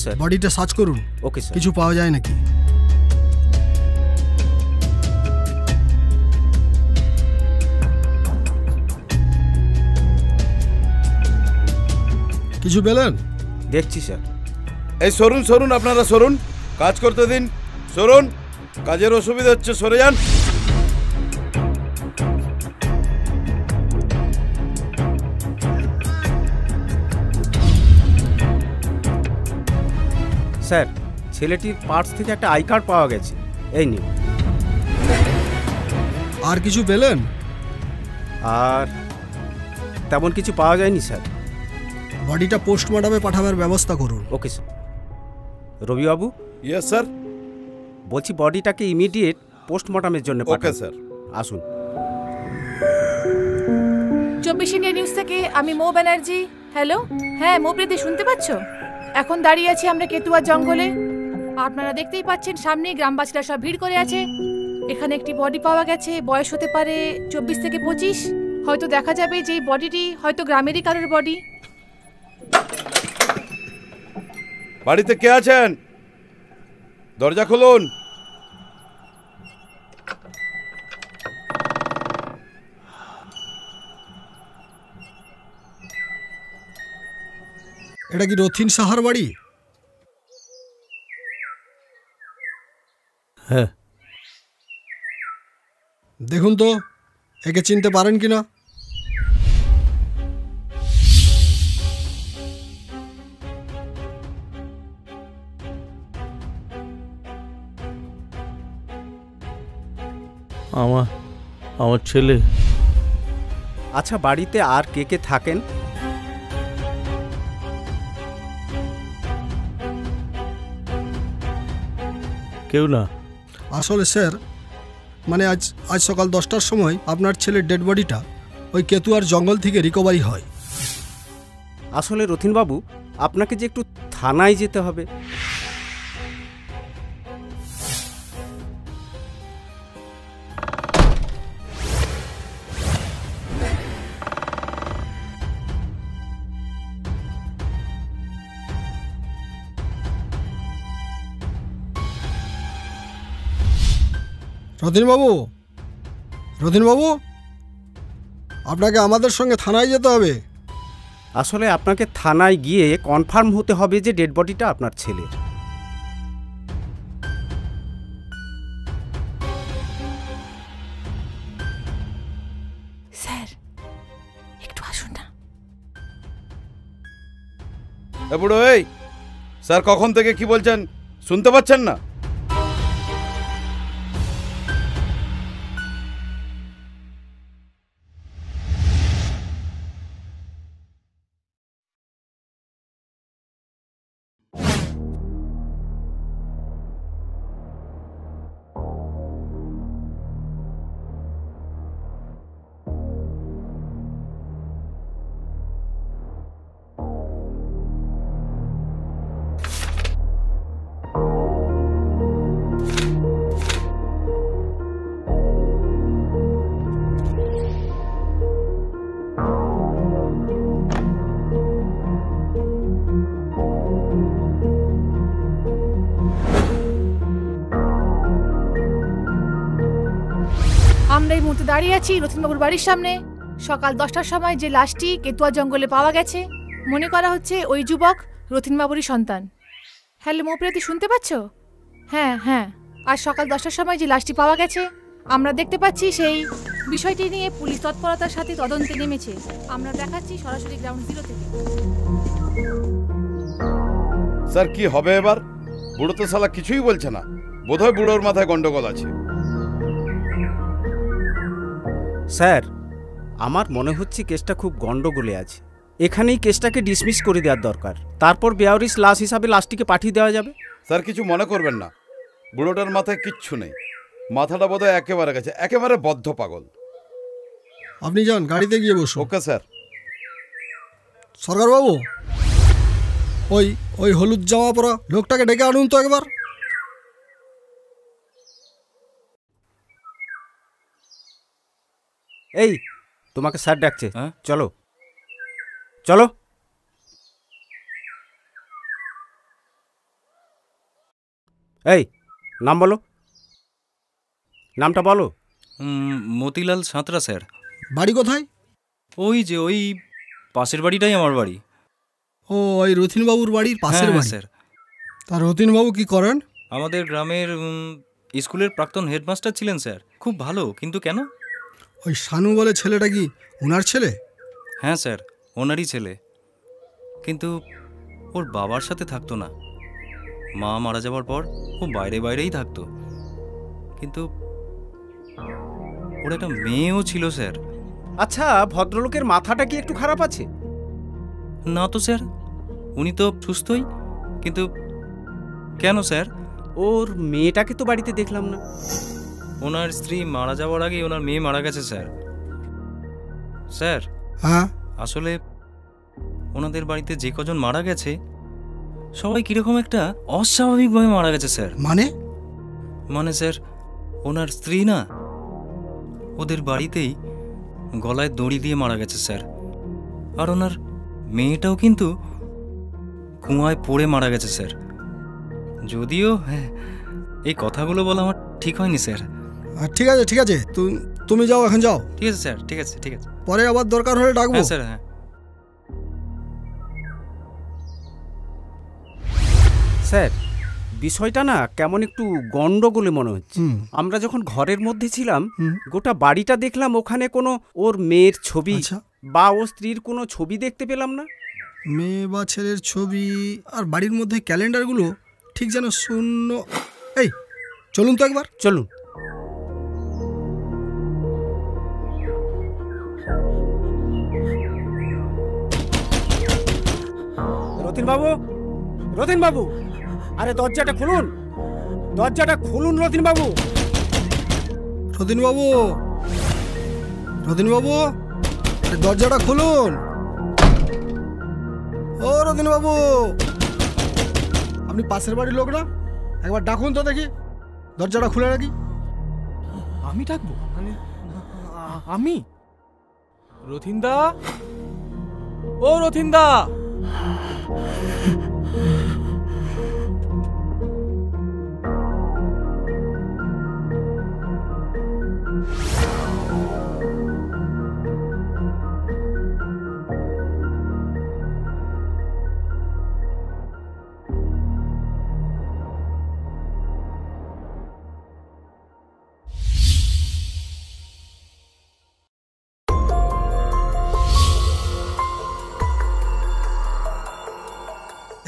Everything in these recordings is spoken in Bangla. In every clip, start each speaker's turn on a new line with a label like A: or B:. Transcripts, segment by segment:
A: স্যার
B: বডিটা সার্চ করুন।
A: ওকে স্যার
B: কিছু পাওয়া যায় নাকি? কিছু পেলেন?
A: দেখছি স্যার
C: এই সরুন সরুন আপনারা সরুন। কাজ করতে দিন। সরুন কাজের অসুবিধা হচ্ছে সরে যান।
A: স্যার ছেলেটির পার্টস থেকে একটা আই কার্ড পাওয়া গেছে। এই নিন।
B: আর কিছু পেলেন?
A: আর তেমন কিছু পাওয়া যায়নি স্যার।
B: বডিটা পোস্টমর্টমে পাঠাবার ব্যবস্থা করুন।
A: Okay sir. রবিবাবু?
C: ইয়েস স্যার
A: বলছি বডিটাকে ইমিডিয়েট পোস্টমর্টমের জন্য
C: ওকে
A: পাঠান।
C: স্যার
A: আসুন।
D: চব্বিশ ইন্ডিয়া নিউজ থেকে আমি মো ব্যানার্জি। হ্যালো? হ্যাঁ মো প্রীতি শুনতে পাচ্ছ? এখন দাঁড়িয়ে আছি আমরা কেতুয়া জঙ্গলে। আপনারা দেখতেই পাচ্ছেন সামনে গ্রামবাসীরা সব ভিড় করে আছে। এখানে একটি বডি পাওয়া গেছে, বয়স হতে পারে চব্বিশ থেকে পঁচিশ। হয়তো দেখা যাবে যে এই বডিটি হয়তো গ্রামেরই কারোর বডি
C: বাড়িতে কে আছেন? দরজা খুলুন।
B: এটা কি রথিন সাহার বাড়ি?
E: হ্যাঁ।
B: দেখুন তো একে চিনতে পারেন কি না
E: আমার আমার ছেলে।
A: আচ্ছা বাড়িতে আর কে কে থাকেন?
E: কেউ না।
B: আসলে স্যার মানে আজ আজ সকাল দশটার সময় আপনার ছেলের ডেড বডিটা ওই কেতুয়ার জঙ্গল থেকে রিকভারি হয়।
A: আসলে রথিনবাবু আপনাকে যে একটু থানায় যেতে হবে
B: রতিনবাবু? রতিনবাবু? আপনাকে আমাদের সঙ্গে থানায় যেতে হবে।
A: আসলে আপনাকে থানায় গিয়ে কনফার্ম হতে হবে যে ডেড বডিটা আপনার ছেলের।
D: স্যার একটু আসুন না।
C: এ বুড়ো এই স্যার কখন থেকে কি বলছেন? শুনতে পাচ্ছেন না?
D: দাঁড়িয়ে আছি রথিনবাবুর বাড়ির সামনে। সকাল দশটার সময় যে লাশটি কেতুয়া জঙ্গলে পাওয়া গেছে, মনে করা হচ্ছে ওই যুবক রথিনবাবুরই সন্তান। হ্যালো মোপ্রিয়াতি শুনতে পাচ্ছ? হ্যাঁ হ্যাঁ আর সকাল দশটার সময় যে লাশটি পাওয়া গেছে, আমরা দেখতে পাচ্ছি সেই বিষয়টি নিয়ে পুলিশ তৎপরতার সাথে তদন্তে নেমেছে। আমরা দেখাচ্ছি সরাসরি গ্রাউন্ড জিরো থেকে।
C: স্যার, কি হবে এবার? বুড়ো তো শালা কিছুই বলছে না। বোধহয় বুড়োর মাথায় গন্ডগোল আছে।
A: স্যার আমার মনে হচ্ছে কেসটা খুব গণ্ডগোলে আছে। এখানেই কেসটাকে ডিসমিস করে দেওয়ার দরকার। তারপর বেয়ারিস লাশ হিসাবে লাশটিকে পাঠিয়ে দেওয়া যাবে।
C: স্যার কিছু মনে করবেন না। বুড়োটার মাথায় কিচ্ছু নেই। মাথাটা বোধহয় একেবারে গেছে একেবারে বদ্ধ পাগল।
B: আপনি যান গাড়িতে গিয়ে বসুন।
C: Okay sir.
B: সরকারবাবু ওই ওই হলুদ জামা পরা লোকটাকে ডেকে আনুন তো একবার।
A: এই তোমাকে স্যার ডাকছে। চলো। চলো। এই নাম বলো। নামটা বলো।
F: মতিলাল সাঁতরা স্যার।
B: বাড়ি কোথায়?
F: ওই যে ওই পাশের বাড়িটাই আমার বাড়ি।
B: ও ওই রথিনবাবুর বাড়ির পাশের
F: হ্যাঁ,
B: বাড়ি?
F: স্যার।
B: তা রথিনবাবু কি করেন?
F: আমাদের গ্রামের স্কুলের প্রাক্তন হেডমাস্টার ছিলেন স্যার। খুব ভালো কিন্তু কেন?
B: ওই শানু বলে ছেলেটা কি ওনার ছেলে?
F: হ্যাঁ স্যার ওনারই ছেলে। কিন্তু ওর বাবার সাথে থাকতো না। মা মারা যাওয়ার পর ও বাইরে বাইরেই থাকতো। কিন্তু ওর একটা মেয়েও ছিল স্যার।
A: আচ্ছা ভদ্রলোকের মাথাটা কি একটু খারাপ আছে?
F: না তো স্যার উনি তো সুস্থই। কিন্তু কেন স্যার?
A: ওর মেয়েটাকে তো বাড়িতে দেখলাম না।
F: ওনার স্ত্রী মারা যাওয়ার আগে ওনার মেয়ে মারা গেছে স্যার। স্যার
B: হ্যাঁ?
F: আসলে ওনাদের বাড়িতে যে কজন মারা গেছে সবাই কীরকম একটা অস্বাভাবিকভাবে মারা গেছে স্যার।
B: মানে?
F: মানে স্যার ওনার স্ত্রী না ওদের বাড়িতেই গলায় দড়ি দিয়ে মারা গেছে স্যার। আর ওনার মেয়েটাও কিন্তু কুয়ায় পড়ে মারা গেছে স্যার। যদিও হ্যাঁ এই কথাগুলো বলা আমার ঠিক হয়নি স্যার।
B: ঠিক আছে ঠিক আছে। তু- তুমি যাও এখন যাও।
F: ঠিক আছে স্যার ঠিক আছে ঠিক আছে।
B: পরে আবার দরকার হলে ডাকবো।
F: হ্যাঁ স্যার হ্যাঁ।
A: স্যার বিষয়টা না কেমন একটু গন্ডগোলে মনে হচ্ছে। আমরা যখন ঘরের মধ্যে ছিলাম গোটা বাড়িটা দেখলাম ওখানে কোনো ওর মেয়ের ছবি
B: আচ্ছা।
A: বা ও স্ত্রীর কোনো ছবি দেখতে পেলাম না।
B: মেয়ে বা ছেলের ছবি আর বাড়ির মধ্যে ক্যালেন্ডারগুলো ঠিক যেন শূন্য এই চলুন তো একবার।
A: চলুন। রতিন বাবু রতিন বাবু আরে দরজাটা খুলুন। দরজাটা খুলুন রতিন বাবু
B: রতিনবাবু! রতিনবাবু! আরে দরজাটা খুলুন! ও রতিনবাবু! আপনি পাশের বাড়ির লোক না? একবার ডাকুন তো দেখি। দরজাটা খুলে রাখি।
G: আমি ডাকবো? মানে আমি? রথিনদা ও রথিনদা Ha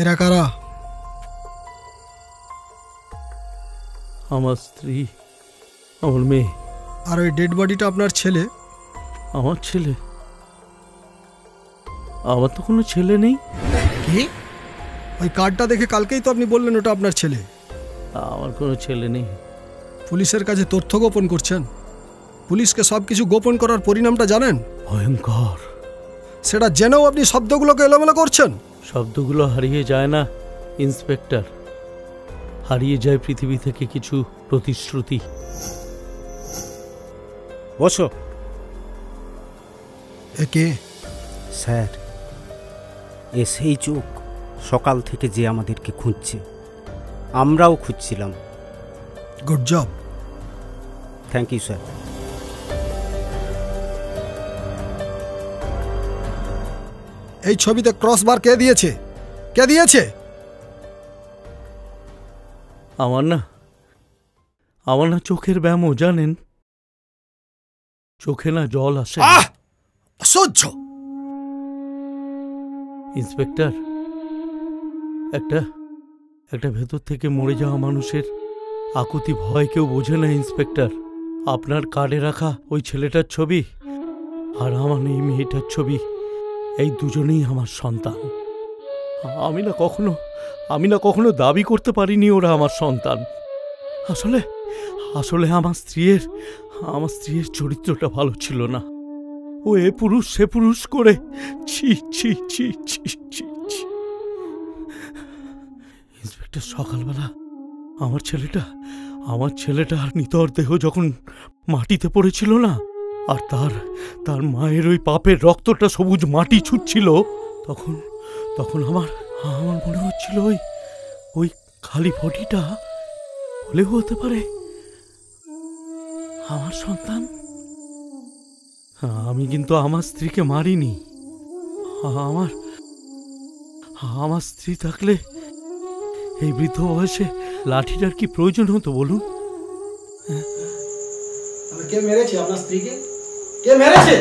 B: এরা কারা?
E: আমার স্ত্রী আমার মেয়ে।
B: আর ওই ডেড বডিটা আপনার ছেলে?
E: আমার ছেলে? আমার তো কোনো ছেলে নেই।
B: কি? ওই কার্ডটা দেখে কালকেই তো আপনি বললেন ওটা আপনার ছেলে।
E: আমার কোনো ছেলে নেই।
B: পুলিশের কাছে তথ্য গোপন করছেন? পুলিশকে সব কিছু গোপন করার পরিণামটা জানেন?
E: ভয়ঙ্কর।
B: সেটা জেনেও আপনি শব্দগুলোকে এলোমেলো করছেন?
E: শব্দগুলো হারিয়ে যায় না ইন্সপেক্টর। হারিয়ে যায় পৃথিবী থেকে কিছু প্রতিশ্রুতি।
A: বসো।
B: একে
A: স্যার এ সেই চোখ সকাল থেকে যে আমাদেরকে খুঁজছে। আমরাও খুঁজছিলাম।
B: Good job.
A: Thank you sir.
B: এই ছবিতে ক্রস বার কে দিয়েছে? কে দিয়েছে?
E: আমার না আমার না চোখের ব্যায়ামও জানেন? চোখে না জল আসে
B: অসহ্য!
E: ইন্সপেক্টর একটা একটা ভেতর থেকে মরে যাওয়া মানুষের আকুতি ভয় কেউ বোঝে না ইন্সপেক্টর। আপনার কার্ডে রাখা ওই ছেলেটার ছবি আর আমার এই মেয়েটার ছবি। এই দুজনেই আমার সন্তান। আমি না কখনো, আমি না কখনো দাবি করতে পারিনি ওরা আমার সন্তান। আসলে আসলে আমার স্ত্রীর আমার স্ত্রীর চরিত্রটা ভালো ছিল না। ও এ পুরুষ, সে পুরুষ করে, ছি ছি ছি ছি ছি ছি। ইন্সপেক্টর, সকালবেলা আমার ছেলেটা, আমার ছেলেটার নিতর দেহ যখন মাটিতে পড়েছিল না আর তার তার মায়ের ওই পাপের রক্তটা সবুজ মাটি ছুটছিল, তখন তখন আমার আমার মনে হচ্ছিল ওই ওই খালি ফটিটা হলেও হতে পারে। আমার সন্তান? আমি কিন্তু আমার স্ত্রীকে মারিনি। আমার আমার স্ত্রী থাকলে এই বৃদ্ধ বয়সে লাঠিটার কি প্রয়োজন হতো বলুন?
B: কে মেরেছে আপনার স্ত্রীকে? কে মেরেছে?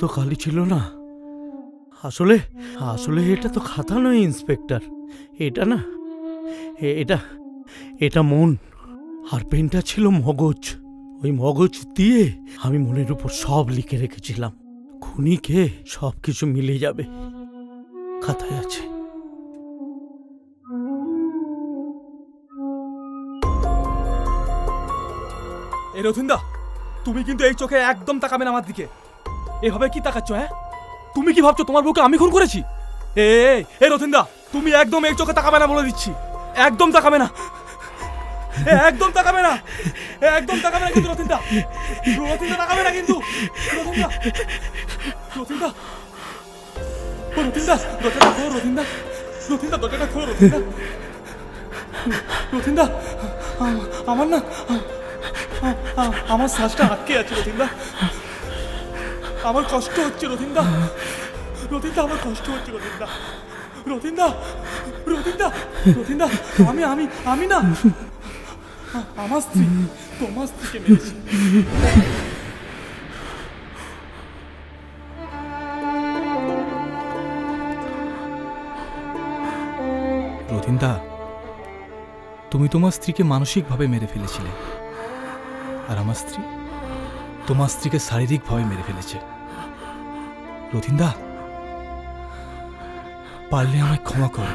E: তো খালি ছিল না। আসলে আসলে এটা তো খাতা নয়, ইন্সপেক্টর। এটা না এটা এটা মন আর পেনটা ছিল মগজ। ওই মগজ দিয়ে আমি মনের উপর সব লিখে রেখেছিলাম। খুনিকে সব কিছু মিলে যাবে। খাতায় আছে।
G: এ রথিন্দা তুমি কিন্তু এই চোখে একদম তাকাবে না আমার দিকে। এভাবে কি তাকাচ্ছ হ্যাঁ? তুমি কি ভাবছ তোমার বউকে আমি খুন করেছি? এ এ, রথিন্দা তুমি একদম এই চোখে তাকাবে না বলে দিচ্ছি। একদম তাকাবে না। একদম তাকাবে না। একদম তাকাবে না কিন্তু রথিন্দা। রথিন্দা তাকাবে না কিন্তু। রথিন্দা। রথিন্দা। ও দরজাটা খো রথিন্দা। রথিন্দা, দরজাটা খো রথিন্দা। রথিন্দা, আমার না, আমার শ্বাসটা আটকে আছে রথিন্দা। আমার কষ্ট হচ্ছে রথিন্দা। রথিন্দা, আমার কষ্ট হচ্ছে রথিন্দা। রথিন্দা রথিন্দা রথিন্দা, আমি আমি আমি না আমার স্ত্রী তোমার স্ত্রীকে মেরেছি রথিন্দা, তুমি তোমার স্ত্রীকে মানসিকভাবে মেরে ফেলেছিলে। আর আমার স্ত্রী তোমার স্ত্রীকে শারীরিকভাবে মেরে ফেলেছে। রথিন্দা, পারলে আমায় ক্ষমা করো।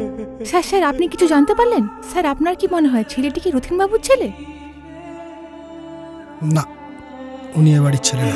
D: স্যার স্যার, আপনি কিছু জানতে পারলেন? স্যার, আপনার কি মনে হয় ছেলেটি কি রথিনবাবুর ছেলে?
B: না, উনি এ বাড়ির ছেলে না।